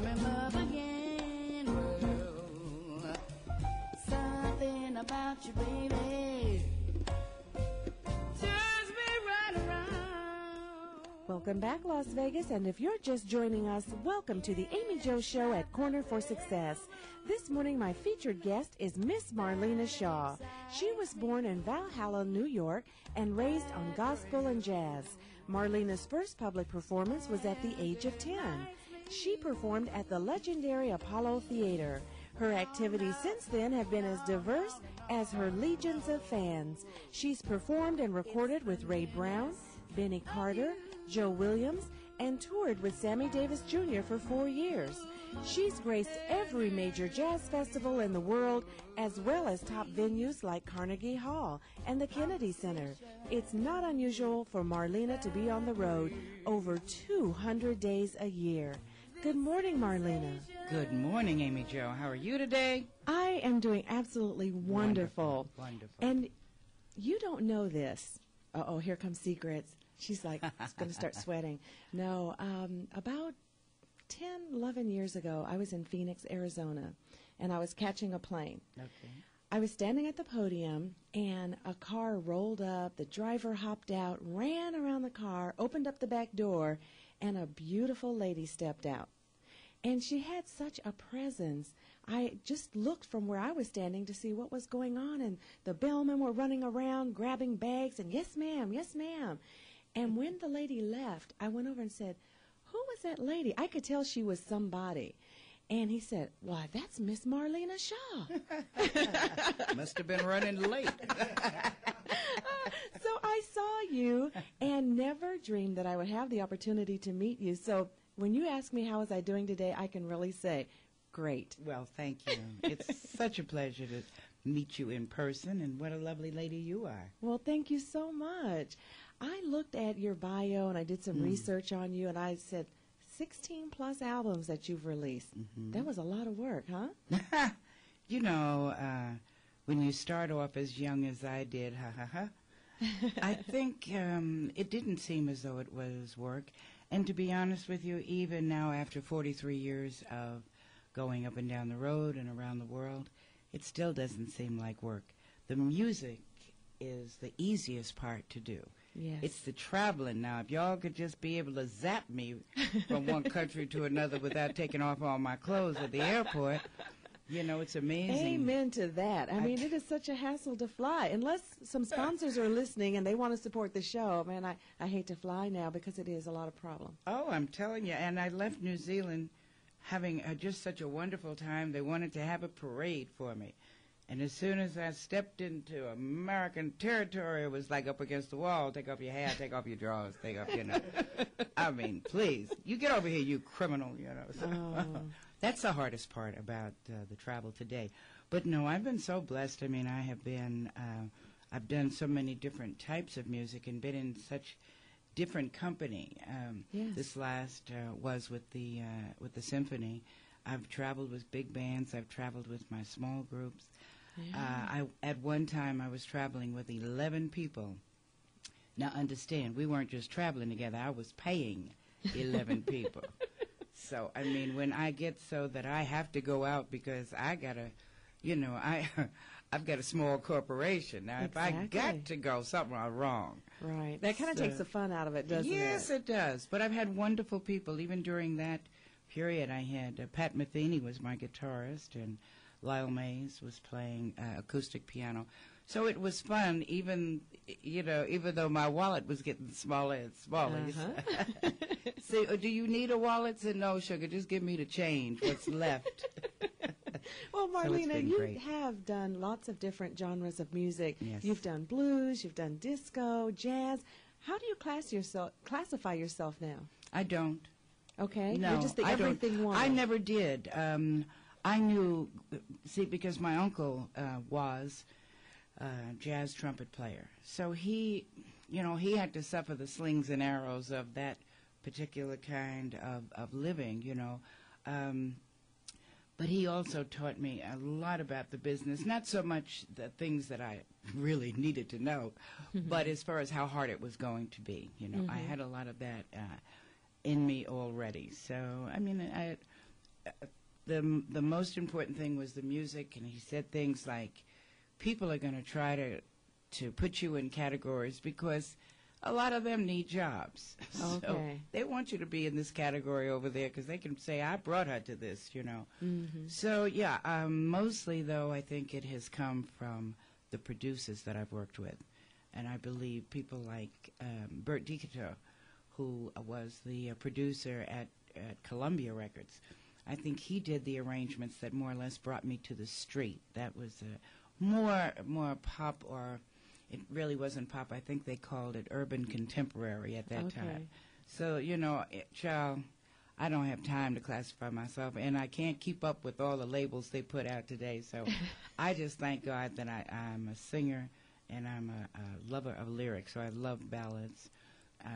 I'm in love again. Well, something about you, baby. Welcome back, Las Vegas, and if you're just joining us, welcome to the Amie Jo Show at Corner for Success. This morning, my featured guest is Miss Marlena Shaw. She was born in Valhalla, New York, and raised on gospel and jazz. Marlena's first public performance was at the age of 10. She performed at the legendary Apollo Theater. Her activities since then have been as diverse as her legions of fans. She's performed and recorded with Ray Brown, Benny Carter, Joe Williams, and toured with Sammy Davis Jr. for four years. She's graced every major jazz festival in the world, as well as top venues like Carnegie Hall and the Kennedy Center. It's not unusual for Marlena to be on the road over 200 days a year. Good morning, Marlena. Good morning, Amie Jo. How are you today? I am doing absolutely wonderful. Wonderful. wonderful. And you don't know this. Uh oh, here comes secrets. She's like, going to start sweating. No, um, about 10, 11 years ago, I was in Phoenix, Arizona, and I was catching a plane. Okay. I was standing at the podium, and a car rolled up. The driver hopped out, ran around the car, opened up the back door, and a beautiful lady stepped out. And she had such a presence. I just looked from where I was standing to see what was going on, and the bellmen were running around grabbing bags, and yes, ma'am, yes, ma'am. And when the lady left, I went over and said, Who was that lady? I could tell she was somebody. And he said, Why, that's Miss Marlena Shaw. Must have been running late. so I saw you and never dreamed that I would have the opportunity to meet you. So when you ask me how was I doing today, I can really say, great. Well, thank you. It's such a pleasure to meet you in person, and what a lovely lady you are. Well, thank you so much. I looked at your bio and I did some research on you, and I said, 16 plus albums that you've released. That was a lot of work, huh? You know, uh, when you start off as young as I did, ha ha ha, I think um, it didn't seem as though it was work. And to be honest with you, even now after 43 years of going up and down the road and around the world, it still doesn't seem like work. The music is the easiest part to do. Yes. It's the traveling now. If y'all could just be able to zap me from one country to another without taking off all my clothes at the airport, you know, it's amazing. Amen to that. I, I- mean, it is such a hassle to fly. Unless some sponsors are listening and they want to support the show, man, I, I hate to fly now because it is a lot of problem. Oh, I'm telling you. And I left New Zealand having uh, just such a wonderful time. They wanted to have a parade for me. And as soon as I stepped into American territory, it was like up against the wall. Take off your hat, take off your drawers, take off, you know. I mean, please, you get over here, you criminal, you know. So, Oh. That's the hardest part about uh, the travel today. But no, I've been so blessed. I mean, I have been, uh, I've done so many different types of music and been in such different company. Um, Yes. This last uh, was with the uh, with the symphony. I've traveled with big bands. I've traveled with my small groups. Uh, I at one time I was traveling with eleven people. Now understand, we weren't just traveling together. I was paying eleven people. So I mean, when I get so that I have to go out because I gotta, you know, I I've got a small corporation. Now, if I got to go, something wrong wrong. Right. That kind of So- takes the fun out of it, doesn't yes, it? Yes, it does. But I've had wonderful people. Even during that period, I had uh, Pat Metheny was my guitarist, and Lyle Mays was playing uh, acoustic piano. So it was fun, even you know, even though my wallet was getting smaller and smaller. Uh-huh. See, uh, do you need a wallet? Said no, sugar. Just give me the change. What's left? Well, So Marlena, been you great. have done lots of different genres of music. Yes. You've done blues, you've done disco, jazz. How do you class yourself, classify yourself now? I don't. Okay, No, you're just the I don't. one. I never did. Um, I knew, see, because my uncle uh, was a jazz trumpet player, so he, you know, he had to suffer the slings and arrows of that particular kind of of living, you know. Um, but he also taught me a lot about the business, not so much the things that I really needed to know, but as far as how hard it was going to be. You know, I had a lot of that uh, in me already. So, I mean, I, the the most important thing was the music, and he said things like, "People are going to try to to put you in categories because a lot of them need jobs. So they want you to be in this category over there because they can say, "I brought her to this," you know. Mm-hmm. So yeah, um, mostly though, I think it has come from the producers that I've worked with, and I believe people like um, Bert DeCoteaux, who was the uh, producer at at Columbia Records. I think he did the arrangements that more or less brought me to the street. That was uh, more more pop, or it really wasn't pop. I think they called it urban contemporary at that Okay. time. So you know, it, child. I don't have time to classify myself, and I can't keep up with all the labels they put out today. So I just thank God that I, I'm a singer and I'm a, a lover of lyrics. So I love ballads, uh,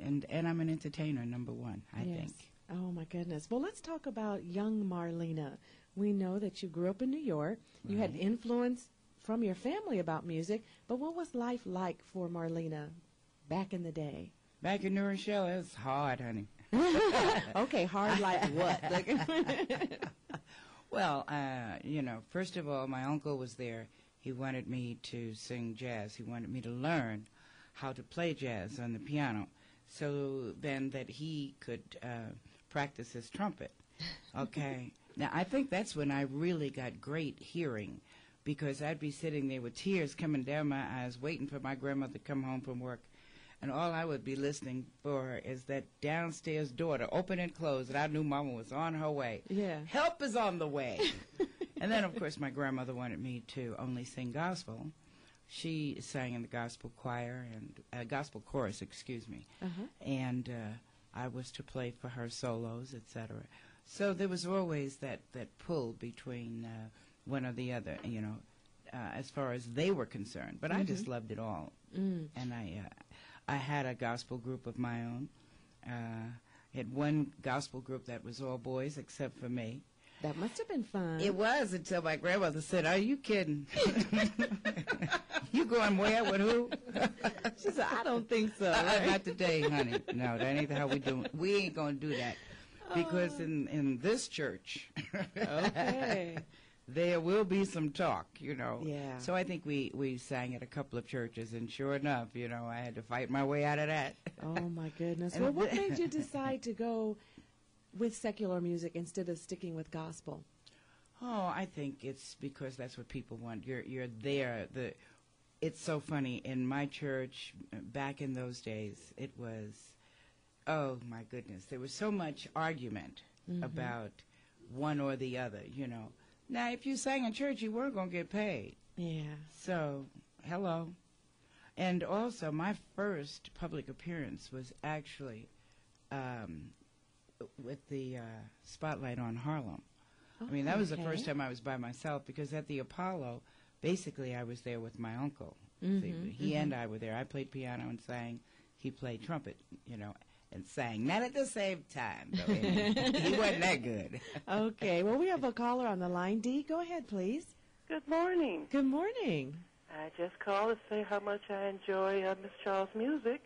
and and I'm an entertainer, number one. I Yes. think. Oh my goodness. Well, let's talk about young Marlena. We know that you grew up in New York. You had influence from your family about music, but what was life like for Marlena back in the day? Back in New Rochelle, it was hard, honey. okay, hard like what? Like- Well, uh, you know, first of all, my uncle was there. He wanted me to sing jazz. He wanted me to learn how to play jazz on the piano, so then that he could uh, practice his trumpet. Okay. now, I think that's when I really got great hearing, because I'd be sitting there with tears coming down my eyes, waiting for my grandmother to come home from work. And all I would be listening for is that downstairs door to open and close, and I knew Mama was on her way. yeah. Help is on the way. and then, of course, my grandmother wanted me to only sing gospel. She sang in the gospel choir and uh, gospel chorus, excuse me, Uh-huh. and uh, I was to play for her solos, etc. So there was always that that pull between uh, one or the other, you know, uh, as far as they were concerned. But I just loved it all, Mm. and I uh, I had a gospel group of my own. Uh, had one gospel group that was all boys except for me. That must have been fun. It was until my grandmother said, "Are you kidding? you going where with who?" she said, I don't think so. Uh, right? Not today, honey. No, that ain't how we do. We ain't gonna do that because in in this church, okay. there will be some talk, you know. Yeah. So I think we we sang at a couple of churches, and sure enough, you know, I had to fight my way out of that. Oh my goodness. Well, what made you decide to go with secular music instead of sticking with gospel? Oh, I think it's because that's what people want. You're you're there. The it's so funny in my church back in those days. It was oh my goodness. There was so much argument about one or the other. You know. Now, if you sang in church, you weren't going to get paid. Yeah. So, hello. And also, my first public appearance was actually um, with the uh, spotlight on Harlem. I mean, that was the first time I was by myself because at the Apollo, basically, I was there with my uncle. See, Mhm, he and I were there. I played piano and sang. He played trumpet, you know, and sang. Not at the same time, though. he wasn't that good. Okay. Well, we have a caller on the line. Dee, go ahead, please. Good morning. Good morning. I just called to say how much I enjoy uh, Miss Charles' music.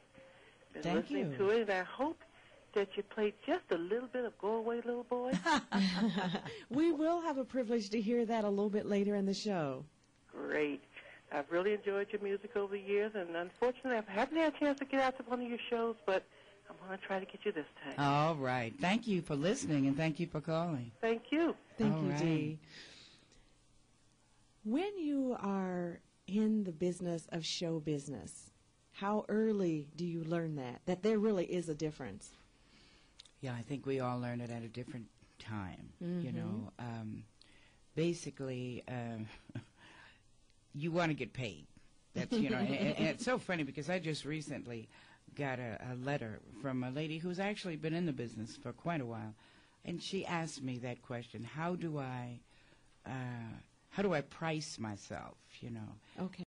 Been Thank listening you. to it, and I hope that you played just a little bit of "Go Away, Little Boy." we will have a privilege to hear that a little bit later in the show. Great. I've really enjoyed your music over the years, and unfortunately, I haven't had a chance to get out to one of your shows, but I'm going to try to get you this time. All right. Thank you for listening and thank you for calling. Thank you. Thank All you, right. Dee. When you are in the business of show business, how early do you learn that? That there really is a difference. Yeah, I think we all learn it at a different time. You Mhm. know, um, basically, um, you want to get paid. That's you know, and, and- and it's so funny because I just recently got a, a letter from a lady who's actually been in the business for quite a while, and she asked me that question: How do I, uh, how do I price myself? You know, Okay.